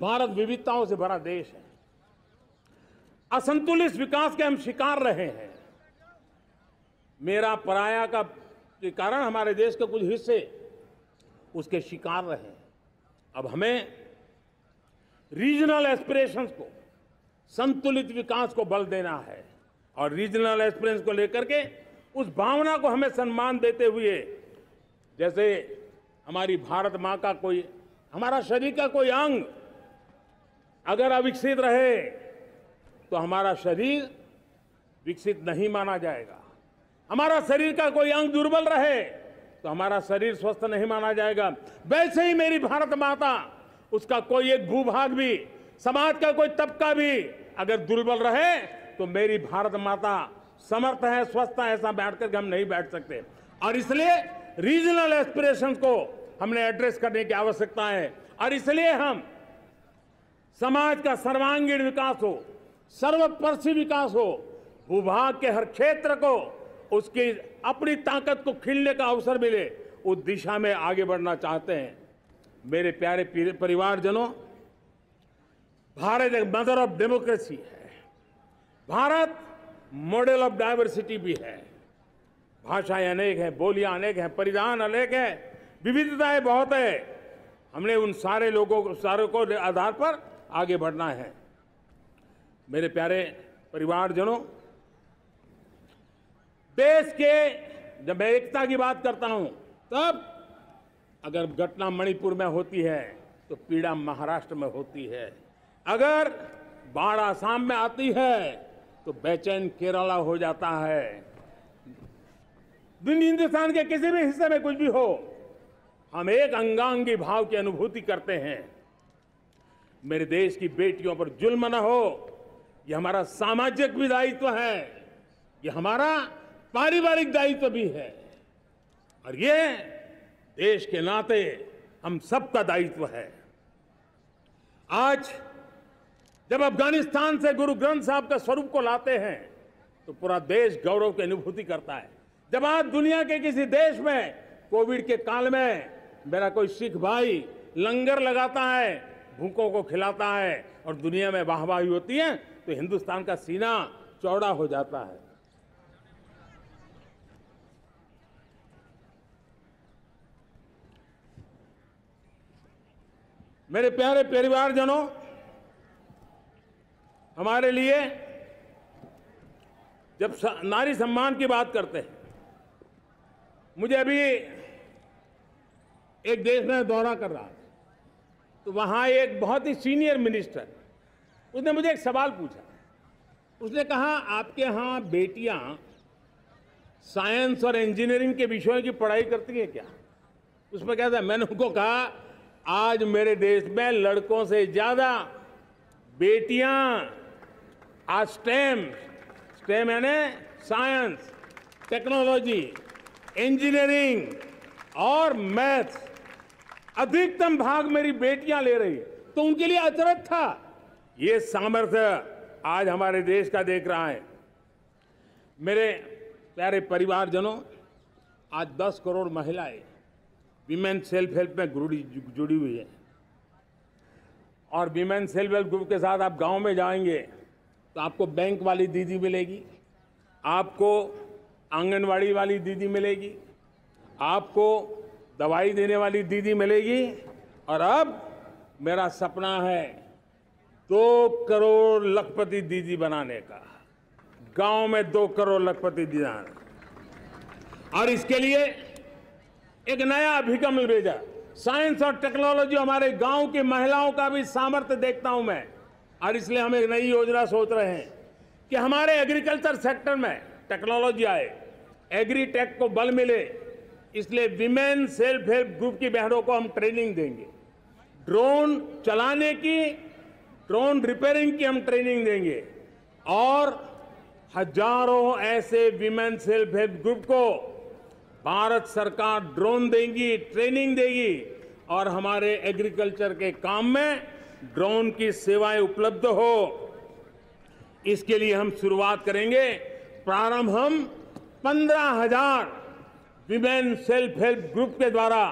भारत विविधताओं से भरा देश है। असंतुलित विकास के हम शिकार रहे हैं। मेरा पराया का, के कारण हमारे देश के कुछ हिस्से उसके शिकार रहे हैं। अब हमें रीजनल एस्पिरेशंस को, संतुलित विकास को बल देना है और रीजनल एस्पिरेशंस को लेकर के उस भावना को हमें सम्मान देते हुए, जैसे हमारी भारत माँ का कोई, हमारा शरीर का कोई अंग अगर अविकसित रहे तो हमारा शरीर विकसित नहीं माना जाएगा। हमारा शरीर का कोई अंग दुर्बल रहे तो हमारा शरीर स्वस्थ नहीं माना जाएगा। वैसे ही मेरी भारत माता, उसका कोई एक भूभाग भी, समाज का कोई तबका भी अगर दुर्बल रहे तो मेरी भारत माता समर्थ है, स्वस्थ है, ऐसा बैठ करके हम नहीं बैठ सकते। और इसलिए रीजनल एस्पिरेशंस को हमने एड्रेस करने की आवश्यकता है। और इसलिए हम समाज का सर्वांगीण विकास हो सर्वस्पर्शी विकास हो, भूभाग के हर क्षेत्र को उसकी अपनी ताकत को खिलने का अवसर मिले, उस दिशा में आगे बढ़ना चाहते हैं। मेरे प्यारे परिवारजनों, भारत एक मदर ऑफ़ डेमोक्रेसी है। भारत मॉडल ऑफ़ डाइवर्सिटी भी है। भाषाएँ अनेक हैं, बोलियाँ अनेक हैं, परिधान अनेक हैं, विविधताएँ बहुत है। हमने उन सारे लोगों को, सारों को आधार पर आगे बढ़ना है। मेरे प्यारे परिवारजनों, देश के जब मैं एकता की बात करता हूँ, तब अगर घटना मणिपुर में होती है तो पीड़ा महाराष्ट्र में होती है। अगर बाढ़ आसाम में आती है तो बेचैन केरला हो जाता है। दुनिया हिंदुस्तान के किसी भी हिस्से में कुछ भी हो, हम एक अंगांगी भाव की अनुभूति करते हैं। मेरे देश की बेटियों पर जुल्म न हो। ये हमारा सामाजिक भी दायित्व है। ये हमारा पारिवारिक दायित्व भी है। और ये देश के नाते हम सबका दायित्व है। आज जब अफ़गानिस्तान से गुरु ग्रंथ साहब का स्वरूप को लाते हैं तो पूरा देश गौरव की अनुभूति करता है। जब आज दुनिया के किसी देश में कोविड के काल में मेरा कोई सिख भाई लंगर लगाता है भूखों को खिलाता है और दुनिया में वाहवाही होती है तो हिंदुस्तान का सीना चौड़ा हो जाता है। मेरे प्यारे परिवारजनों, हमारे लिए जब नारी सम्मान की बात करते हैं, मुझे अभी एक देश में दौरा कर रहा था तो वहाँ एक बहुत ही सीनियर मिनिस्टर उसने मुझे एक सवाल पूछा। उसने कहा, आपके यहाँ बेटियाँ साइंस और इंजीनियरिंग के विषयों की पढ़ाई करती हैं क्या? उसमें क्या था मैंने उनको कहा, आज मेरे देश में लड़कों से ज़्यादा बेटियाँ आज स्टेम स्टेम यानी साइंस टेक्नोलॉजी इंजीनियरिंग और मैथ्स अधिकतम भाग मेरी बेटियाँ ले रही तो उनके लिए अचरज था। ये सामर्थ्य आज हमारे देश का देख रहा है। मेरे प्यारे परिवारजनों, आज 10 करोड़ महिलाएँ विमेन सेल्फ हेल्प में जुड़ी जुड़ी हुई है। और विमेन सेल्फ हेल्प ग्रुप के साथ आप गाँव में जाएँगे तो आपको बैंक वाली दीदी मिलेगी, आपको आंगनवाड़ी वाली दीदी मिलेगी, आपको दवाई देने वाली दीदी मिलेगी और अब मेरा सपना है दो करोड़ लखपति दीदी बनाने का। गाँव में दो करोड़ लखपति दीदी और इसके लिए एक नया अभिगम भेजा साइंस और टेक्नोलॉजी हमारे गाँव की महिलाओं का भी सामर्थ्य देखता हूँ मैं। और इसलिए हम एक नई योजना सोच रहे हैं कि हमारे एग्रीकल्चर सेक्टर में टेक्नोलॉजी आए एग्री टेक को बल मिले इसलिए विमेन सेल्फ हेल्प ग्रुप की बहनों को हम ट्रेनिंग देंगे। ड्रोन चलाने की ड्रोन रिपेयरिंग की हम ट्रेनिंग देंगे। और हज़ारों ऐसे विमेन सेल्फ हेल्प ग्रुप को भारत सरकार ड्रोन देगी ट्रेनिंग देगी। और हमारे एग्रीकल्चर के काम में ड्रोन की सेवाएँ उपलब्ध हो। इसके लिए हम शुरुआत करेंगे। प्रारंभ हम पंद्रह हज़ार विमेन सेल्फ हेल्प ग्रुप के द्वारा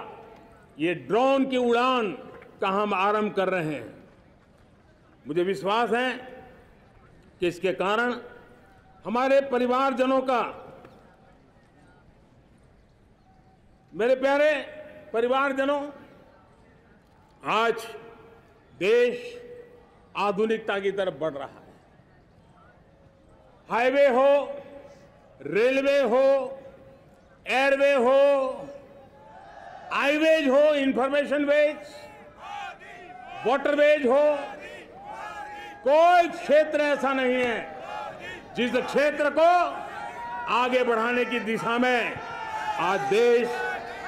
ये ड्रोन की उड़ान का हम आरंभ कर रहे हैं। मुझे विश्वास है कि इसके कारण हमारे परिवारजनों का, मेरे प्यारे परिवारजनों, आज देश आधुनिकता की तरफ़ बढ़ रहा है। हाईवे हो, रेलवे हो एयरवे हो, हाईवेज हो इंफॉर्मेशन वेज वाटरवेज हो, कोई क्षेत्र ऐसा नहीं है जिस क्षेत्र को आगे बढ़ाने की दिशा में आज देश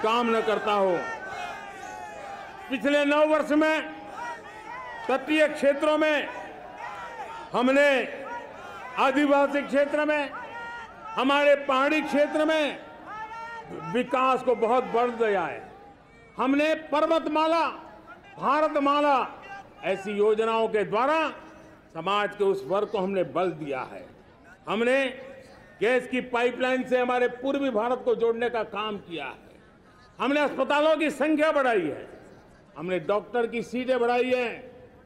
काम न करता हो। पिछले नौ वर्ष में तटीय क्षेत्रों में हमने आदिवासी क्षेत्र में, हमारे पहाड़ी क्षेत्र में विकास को बहुत बढ़ दिया है हमने पर्वतमाला, भारतमाला ऐसी योजनाओं के द्वारा समाज के उस वर्ग को हमने बल दिया है। हमने गैस की पाइपलाइन से हमारे पूर्वी भारत को जोड़ने का काम किया है। हमने अस्पतालों की संख्या बढ़ाई है। हमने डॉक्टर की सीटें बढ़ाई है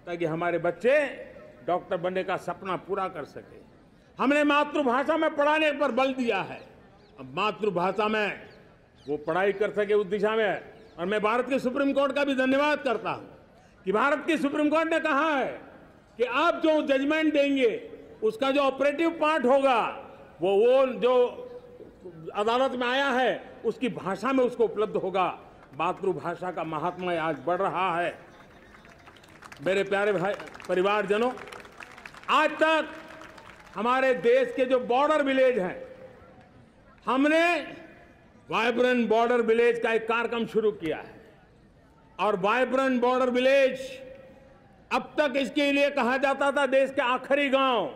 ताकि हमारे बच्चे डॉक्टर बनने का सपना पूरा कर सके। हमने मातृभाषा में पढ़ाने पर बल दिया है। अब मातृभाषा में वो पढ़ाई कर सके उस दिशा में। और मैं भारत के सुप्रीम कोर्ट का भी धन्यवाद करता हूँ कि भारत की सुप्रीम कोर्ट ने कहा है कि आप जो जजमेंट देंगे, उसका जो ऑपरेटिव पार्ट होगा, वो वो जो अदालत में आया है, उसकी भाषा में उसको उपलब्ध होगा। मातृभाषा का महात्मा आज बढ़ रहा है। मेरे प्यारे भाई, परिवारजनों, आज तक हमारे देश के जो बॉर्डर विलेज हैं, हमने वाइब्रेंट बॉर्डर विलेज का एक कार्यक्रम शुरू किया है। और वाइब्रेंट बॉर्डर विलेज अब तक इसके लिए कहा जाता था, देश के आखिरी गाँव।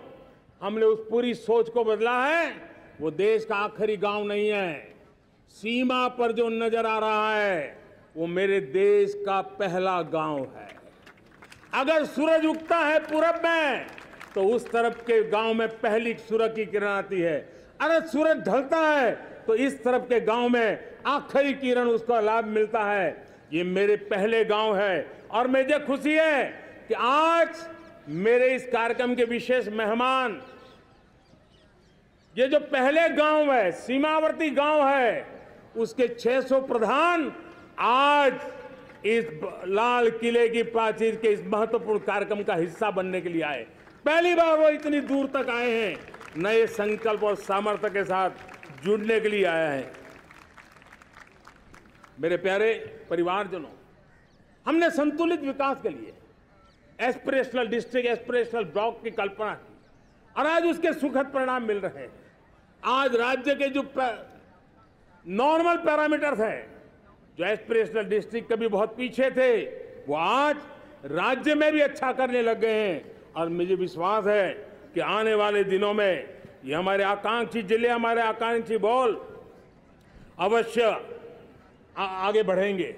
हमने उस पूरी सोच को बदला है, वो देश का आखिरी गाँव नहीं है। सीमा पर जो नज़र आ रहा है, वो मेरे देश का पहला गाँव है। अगर सूरज उगता है पूरब में तो उस तरफ़ के गाँव में पहली सूरज की किरण आती है। अगर सूरज ढलता है तो इस तरफ़ के गाँव में आखिरी किरण उसका लाभ मिलता है। ये मेरे पहले गाँव है और मुझे खुशी है कि आज मेरे इस कार्यक्रम के विशेष मेहमान, ये जो पहले गाँव है, सीमावर्ती गाँव है, उसके 600 प्रधान आज इस लाल किले की प्राचीर के इस महत्वपूर्ण कार्यक्रम का हिस्सा बनने के लिए आए। पहली बार वो इतनी दूर तक आए हैं। नए संकल्प और सामर्थ्य के साथ जुड़ने के लिए आया है। मेरे प्यारे परिवारजनों, हमने संतुलित विकास के लिए एस्पिरेशनल डिस्ट्रिक्ट एस्पिरेशनल ब्लॉक की कल्पना की और आज उसके सुखद परिणाम मिल रहे हैं। आज राज्य के जो नॉर्मल पैरामीटर्स हैं, जो एस्पिरेशनल डिस्ट्रिक्ट कभी बहुत पीछे थे, वो आज राज्य में भी अच्छा करने लग गए हैं। और मुझे विश्वास है कि आने वाले दिनों में ये हमारे आकांक्षी ज़िले हमारे आकांक्षी बोल अवश्य आ, आगे बढ़ेंगे।